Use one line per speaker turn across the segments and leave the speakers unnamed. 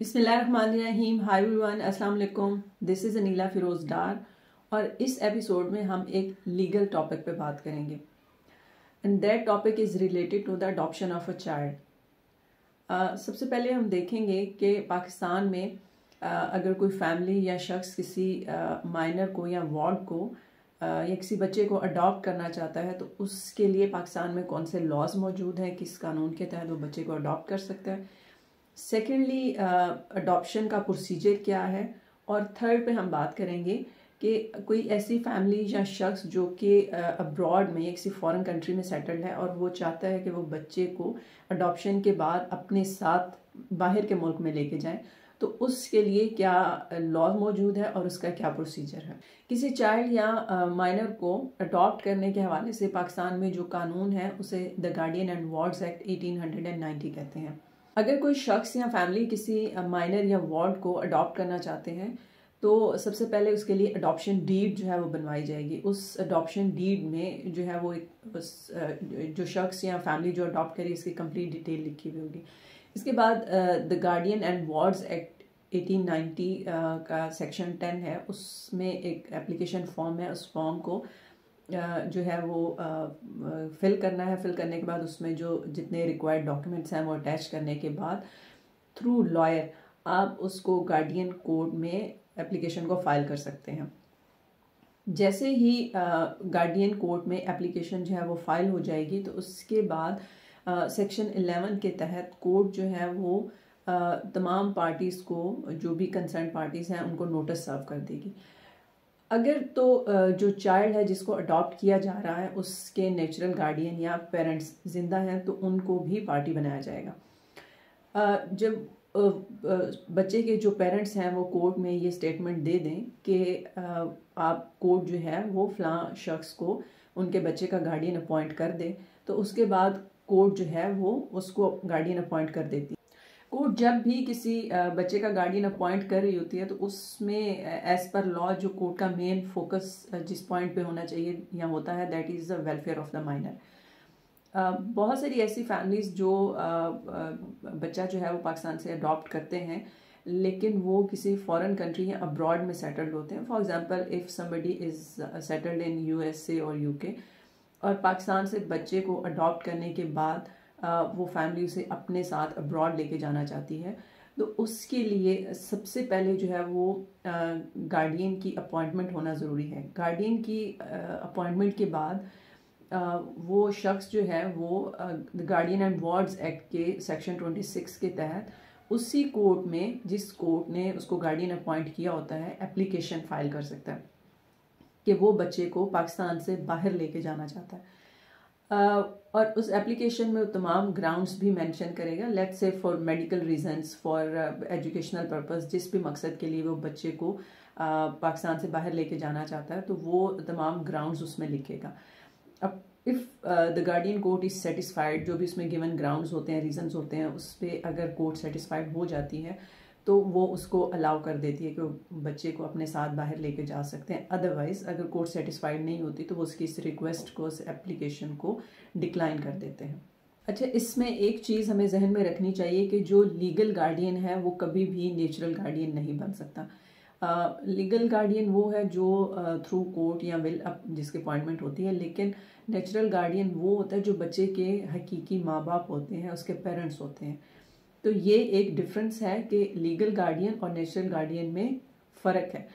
बिस्मिल्लाम high वन अस्सलाम वालेकुम। दिस इज़ अनीला फ़िरोज़ डार और इस एपिसोड में हम एक लीगल टॉपिक पे बात करेंगे। And that topic is related to the adoption of a child सबसे पहले हम देखेंगे कि पाकिस्तान में uh, अगर कोई फैमिली या शख्स किसी माइनर uh, को या वार्ड को uh, या किसी बच्चे को अडॉप्ट करना चाहता है तो उसके लिए पाकिस्तान में कौन से लॉज मौजूद हैं? किस कानून के तहत वो बच्चे को अडॉप्ट कर सकता है? सेकेंडली अडॉप्शन uh, का प्रोसीजर क्या है? और थर्ड पे हम बात करेंगे कि कोई ऐसी फैमिली या शख्स जो कि अब्रॉड uh, में या किसी फॉरेन कंट्री में सेटल्ड है और वो चाहता है कि वो बच्चे को अडॉप्शन के बाद अपने साथ बाहर के मुल्क में लेके जाएँ तो उसके लिए क्या लॉ uh, मौजूद है और उसका क्या प्रोसीजर है? किसी चाइल्ड या माइनर को अडॉप्ट करने के हवाले से पाकिस्तान में जो कानून है उसे the guardian and wards act 1890 कहते हैं। अगर कोई शख्स या फैमिली किसी माइनर या वार्ड को अडॉप्ट करना चाहते हैं तो सबसे पहले उसके लिए अडॉप्शन डीड जो है वो बनवाई जाएगी। उस अडॉप्शन डीड में जो है वो एक, उस जो शख्स या फैमिली जो अडॉप्ट करी उसकी कंप्लीट डिटेल लिखी हुई होगी। इसके बाद the guardian and wards act 1890 का सेक्शन 10 है। उसमें एक एप्लीकेशन फॉर्म है। उस फॉर्म को जो है वो फिल करना है। फिल करने के बाद उसमें जो जितने रिक्वायर्ड डॉक्यूमेंट्स हैं वो अटैच करने के बाद थ्रू लॉयर आप उसको गार्डियन कोर्ट में एप्लीकेशन को फ़ाइल कर सकते हैं। जैसे ही गार्डियन कोर्ट में एप्लीकेशन जो है वो फ़ाइल हो जाएगी तो उसके बाद सेक्शन 11 के तहत कोर्ट जो है वो तमाम पार्टीज़ को, जो भी कंसर्न पार्टीज़ हैं उनको नोटिस सर्व कर देगी। अगर तो जो चाइल्ड है जिसको अडॉप्ट किया जा रहा है, उसके नेचुरल गार्डियन या पेरेंट्स ज़िंदा हैं तो उनको भी पार्टी बनाया जाएगा। जब बच्चे के जो पेरेंट्स हैं, वो कोर्ट में ये स्टेटमेंट दे दें कि आप कोर्ट जो है, वो फलां शख्स को उनके बच्चे का गार्डियन अपॉइंट कर दे तो उसके बाद कोर्ट जो है, वो उसको गार्डियन अपॉइंट कर देती कोर्ट जब भी किसी बच्चे का गार्डियन अपॉइंट कर रही होती है तो उसमें एज पर लॉ जो कोर्ट का मेन फोकस जिस पॉइंट पे होना चाहिए, या होता है that is the welfare of the minor बहुत सारी ऐसी फैमिलीज़ जो बच्चा जो है, वो पाकिस्तान से अडॉप्ट करते हैं, लेकिन वो किसी फॉरेन कंट्री या अब्रॉड में सेटल्ड होते हैं. For example if somebody is settled in USA और यूके और पाकिस्तान से बच्चे को अडॉप्ट करने के बाद वो फैमिली उसे अपने साथ अब्रॉड लेके जाना चाहती है। तो उसके लिए सबसे पहले जो है वो गार्डियन की अपॉइंटमेंट होना ज़रूरी है। गार्डियन की अपॉइंटमेंट के बाद वो शख्स जो है वो गार्डियन एंड वार्ड्स एक्ट के सेक्शन 26 के तहत उसी कोर्ट में, जिस कोर्ट ने उसको गार्डियन अपॉइंट किया होता है एप्लीकेशन फ़ाइल कर सकता है कि वो बच्चे को पाकिस्तान से बाहर लेके जाना चाहता है। और उस एप्लीकेशन में तमाम ग्राउंड्स भी मेंशन करेगा। Let's say for medical reasons for educational purpose जिस भी मकसद के लिए वो बच्चे को पाकिस्तान से बाहर लेके जाना चाहता है तो वो तमाम ग्राउंड्स उसमें लिखेगा। अब if the guardian court is satisfied जो भी उसमें गिवन ग्राउंड्स होते हैं रीजंस होते हैं, उस पर अगर कोर्ट सेटिस्फाइड हो जाती है तो वो उसको अलाउ कर देती है कि बच्चे को अपने साथ बाहर लेके जा सकते हैं। अदरवाइज़ अगर कोर्ट सेटिस्फाइड नहीं होती तो वो उसकी इस रिक्वेस्ट को उस एप्लीकेशन को डिक्लाइन कर देते हैं। अच्छा इसमें एक चीज़ हमें जहन में रखनी चाहिए कि जो लीगल गार्डियन है वो कभी भी नेचुरल गार्डियन नहीं बन सकता। लीगल uh, गार्डियन वो है जो थ्रू uh, कोर्ट या विल अप जिसकी अपॉइंटमेंट होती है लेकिन नेचुरल गार्डियन वो होता है जो बच्चे के हकीकी माँ बाप होते हैं उसके पेरेंट्स होते हैं। तो ये एक डिफरेंस है कि लीगल गार्डियन और नेचुरल गार्डियन में फ़र्क है।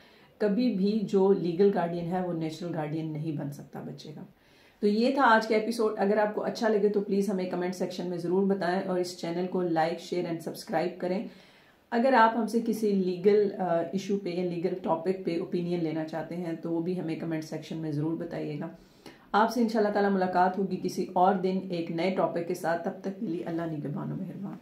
कभी भी जो लीगल गार्डियन है, वो नेचुरल गार्डियन नहीं बन सकता बच्चे का। तो ये था आज का एपिसोड अगर आपको अच्छा लगे तो प्लीज़ हमें कमेंट सेक्शन में ज़रूर बताएँ और इस चैनल को लाइक शेयर एंड सब्सक्राइब करें। अगर आप हमसे किसी लीगल इशू पे या लीगल टॉपिक पे ओपिनियन लेना चाहते हैं तो वो भी हमें कमेंट सेक्शन में ज़रूर बताइएगा। आपसे इन ताला मुलाकात होगी किसी और दिन एक नए टॉपिक के साथ। तब तक के लिए अल्लाह निगबान मेहरबान।